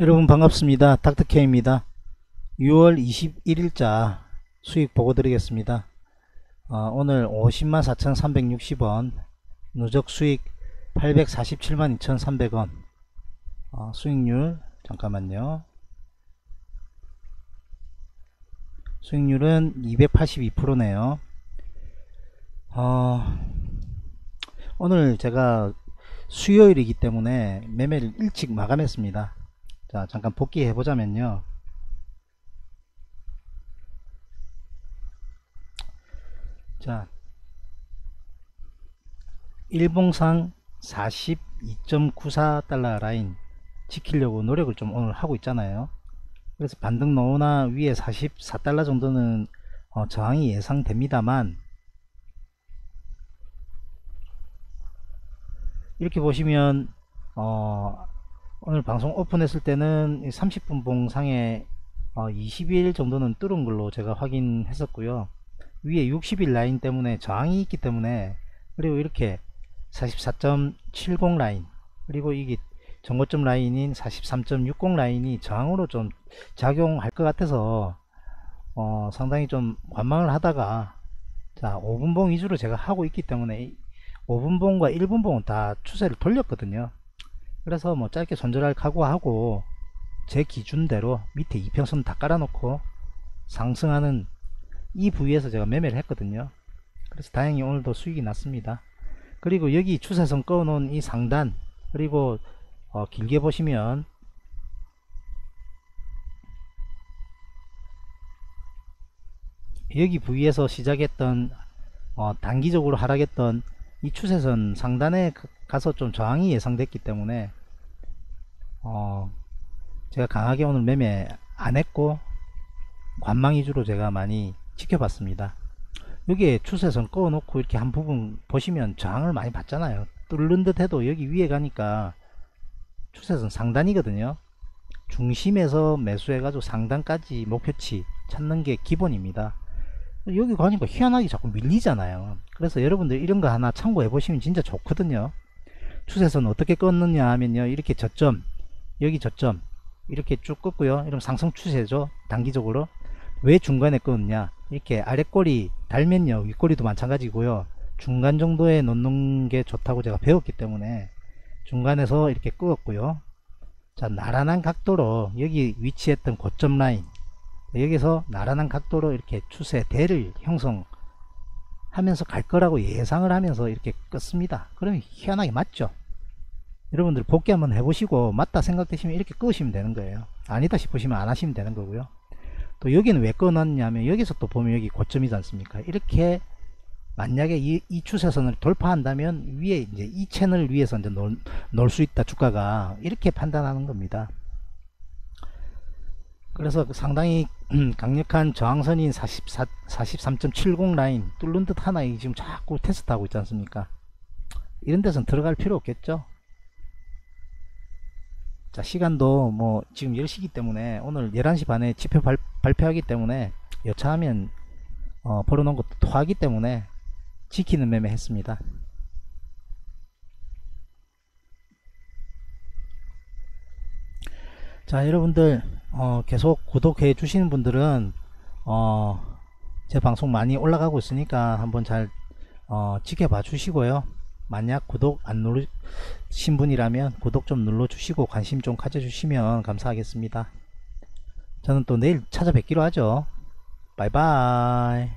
여러분 반갑습니다. 닥터케입니다. 6월 21일자 수익 보고 드리겠습니다. 어, 오늘 50만 4,360원 누적 수익 847만 2,300원 어, 수익률 잠깐만요. 수익률은 282%네요. 어, 오늘 제가 수요일이기 때문에 매매를 일찍 마감했습니다. 자 잠깐 복귀해 보자면요. 자 일봉상 42.94달러 라인 지키려고 노력을 좀 오늘 하고 있잖아요. 그래서 반등 노나 위에 44달러 정도는 어, 저항이 예상됩니다만 이렇게 보시면 어, 오늘 방송 오픈했을 때는 30분 봉상에 어 20일 정도는 뚫은 걸로 제가 확인했었고요. 위에 60일 라인 때문에 저항이 있기 때문에 그리고 이렇게 44.70 라인 그리고 이게 정고점 라인인 43.60 라인이 저항으로 좀 작용할 것 같아서 어 상당히 좀 관망을 하다가 자 5분봉 위주로 제가 하고 있기 때문에 5분봉과 1분봉은 다 추세를 돌렸거든요 그래서 뭐 짧게 손절할 각오하고 제 기준대로 밑에 이평선 다 깔아놓고 상승하는 이 부위에서 제가 매매를 했거든요. 그래서 다행히 오늘도 수익이 났습니다. 그리고 여기 추세선 꺼놓은 이 상단 그리고 어, 길게 보시면 여기 부위에서 시작했던 어, 단기적으로 하락했던 이 추세선 상단에 가서 좀 저항이 예상됐기 때문에 어 제가 강하게 오늘 매매 안 했고 관망 위주로 제가 많이 지켜봤습니다. 여기에 추세선 꺼 놓고 이렇게 한 부분 보시면 저항을 많이 받잖아요. 뚫는 듯 해도 여기 위에 가니까 추세선 상단이거든요. 중심에서 매수해 가지고 상단까지 목표치 찾는 게 기본입니다 여기 가니까 희한하게 자꾸 밀리잖아요. 그래서 여러분들 이런 거 하나 참고해 보시면 진짜 좋거든요. 추세선 어떻게 끊느냐 하면요. 이렇게 저점 여기 저점 이렇게 쭉 꺾고요. 이러면 상승 추세죠. 단기적으로. 왜 중간에 끊느냐? 이렇게 아래꼬리 달면요. 윗꼬리도 마찬가지고요. 중간 정도에 놓는 게 좋다고 제가 배웠기 때문에 중간에서 이렇게 끄었고요. 자 나란한 각도로 여기 위치했던 고점 라인 여기서 나란한 각도로 이렇게 추세 대를 형성하면서 갈 거라고 예상을 하면서 이렇게 껐습니다. 그러면 희한하게 맞죠? 여러분들 복귀 한번 해보시고 맞다 생각되시면 이렇게 끄시면 되는 거예요. 아니다 싶으시면 안 하시면 되는 거고요. 또 여기는 왜 꺼놨냐면 여기서 또 보면 여기 고점이지 않습니까? 이렇게 만약에 이, 이 추세선을 돌파한다면 위에 이제 이 채널 위에서 이제 놓을 수 있다 주가가 이렇게 판단하는 겁니다. 그래서 상당히 강력한 저항선인 44, 43.70 라인 뚫는 듯 하나 지금 자꾸 테스트하고 있지 않습니까? 이런 데선 들어갈 필요 없겠죠? 자 시간도 뭐 지금 10시기 때문에 오늘 11시 반에 지표 발, 발표하기 때문에 여차하면 어, 벌어놓은 것도 토하기 때문에 지키는 매매 했습니다. 자 여러분들 어, 계속 구독해 주시는 분들은 어, 제 방송 많이 올라가고 있으니까 한번 잘 어, 지켜봐 주시고요. 만약 구독 안 누르신 분이라면 구독 좀 눌러 주시고 관심 좀 가져 주시면 감사하겠습니다. 저는 또 내일 찾아뵙기로 하죠. 바이바이